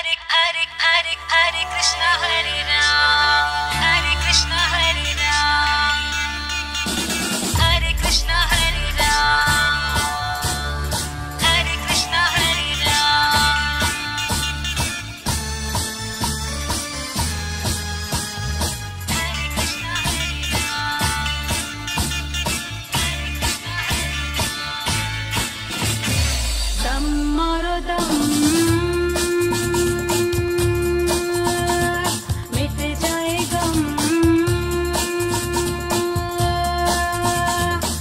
Hare Hare Hare Hare Krishna Hare Ram Hare Krishna Hare Ram Hare Krishna Hare